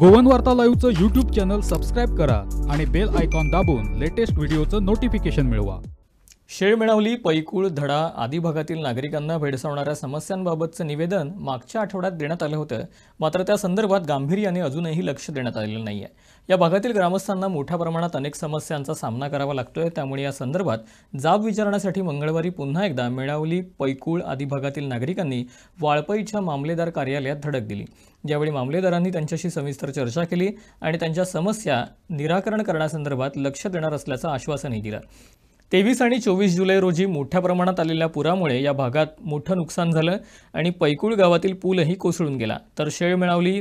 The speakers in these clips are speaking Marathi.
गोवन वार्ता लाईव्हचं यूट्यूब चॅनल सबस्क्राईब करा आणि बेल आयकॉन दाबून लेटेस्ट व्हिडिओचं नोटिफिकेशन मिळवा. शेळ मिळवली पैकुळ धडा आदी भागातील नागरिकांना भेडसावणाऱ्या समस्यांबाबतचं निवेदन मागच्या आठवड्यात देण्यात आलं होतं. मात्र त्या संदर्भात गांभीर्याने अजूनही लक्ष देण्यात आलेलं नाही आहे या भागातील ग्रामस्थांना मोठ्या प्रमाणात अनेक समस्यांचा सामना करावा लागतोय. त्यामुळे या संदर्भात जाब विचारण्यासाठी मंगळवारी पुन्हा एकदा मिळावली पैकुळ आदी भागातील नागरिकांनी वाळपईच्या मामलेदार कार्यालयात धडक दिली. यावेळी मामलेदारांनी त्यांच्याशी सविस्तर चर्चा केली आणि त्यांच्या समस्या निराकरण करण्यासंदर्भात लक्ष देणार असल्याचं आश्वासनही दिलं. तेवीस आणि चोवीस जुलै रोजी मोठ्या प्रमाणात आलेल्या पुरामुळे या भागात मोठं नुकसान झालं आणि पैकुळ गावातील पूलही कोसळून गेला. तर शेळ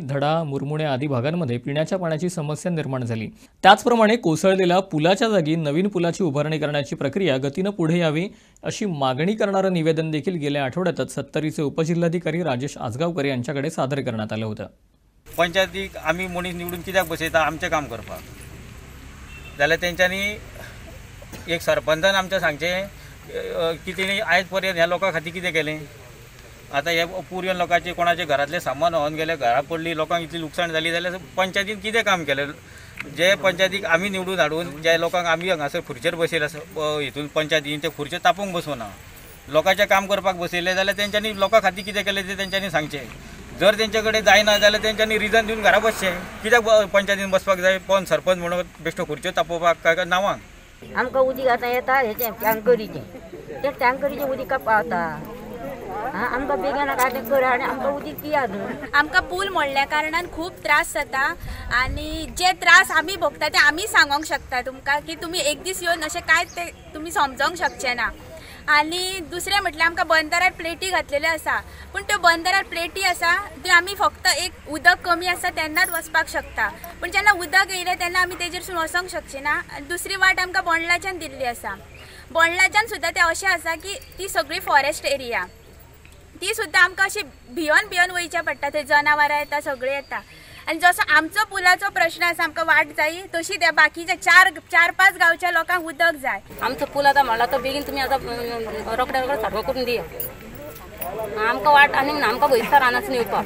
धडा मुरमुणे आदी भागांमध्ये पिण्याच्या पाण्याची समस्या निर्माण झाली. त्याचप्रमाणे कोसळलेल्या पुलाच्या जागी नवीन पुलाची उभारणी करण्याची प्रक्रिया गतीनं पुढे यावी अशी मागणी करणारं निवेदन देखील गेल्या आठवड्यातच सत्तरीचे उपजिल्हाधिकारी राजेश आजगावकर यांच्याकडे सादर करण्यात आलं होतं. पंचायतीक आम्ही मनीस निवडून कित्याक बसयता? आमचें काम करपाक जाल्यार तेंच्यांनी एक सरपंचान आमच्या सांगचें की तेणी आयज पर्यंत ह्या लोकां खातीर कितें केलें? आतां हे पूर येवन लोकांचे कोणाचे घरांतले सामान व्हावन गेले घरा पडली लोकांक इतली लुकसाण जाली जाल्यार पंचायतीन कितें काम केलें? जे पंचायतीक आमी निवडून हाडून ज्या लोकांक आमी हांगासर खुर्चेर बसयले हितून पंचायतीन ते खुर्चेर तापोवंक बसोना लोकांचें काम करपाक बसयले जाल्यार तेंच्यांनी लोकां खातीर कितें केलें तें तेंच्यांनी सांगचें. जर तेंचे कडेन जायना जाल्यार तेंच्यांनी रिजन दिवन घरा बसचें. कित्याक पंचायतीन बसपाक जाय? कोण सरपंच म्हणून बेश्टो खुर्च्यो तापोवपाक काय काय नांवांक? आमकां उदीक आतां येता हेचे टँकरीचे. ते टँकरीचे उदीक पावता आं आमकां बेगीन काय कर आनी आमकां उदीक पिया न्हू आमकां पूल मोडल्या कारणान खूब त्रास जाता आनी जे त्रास आमी भोगता ते आमी सांगोंक शकता तुमकां की तुमी एक दीस येवन अशें कांयच ते तुमी समजोंक शकचे ना. आनी दुसरें म्हटल्यार आमकां बंदरार प्लेटी घातलेल्यो आसा पूण त्यो बंदरार प्लेटी आसा त्यो आमी फक्त एक उदक कमी आसा तेन्नाच वचपाक शकता. पूण जेन्ना उदक येयलें तेन्ना आमी तेजेरसून वचोंक शकचे ना. आनी दुसरी वाट आमकां बोंडलाच्यान दिल्ली आसा बोंडलाच्यान सुद्दां तें अशें आसा की ती सगळी फॉरेस्ट एरिया. ती सुद्दां आमकां अशी भियोन भियोन वयचें पडटा थंय जनावरां येता सगळें येता. आनी जसो आमचो पुलाचो प्रश्न आसा आमकां वाट जायी तशी त्या बाकीच्या चार चार पांच गांवच्या लोकांक उदक जाय. आमचो पूल आतां म्हणला तो बेगीन तुमी आतां रोखड्या रोखडे सारको करून दिया. आमकां वाट आनी आमकां भंयसर रानासून येवपाक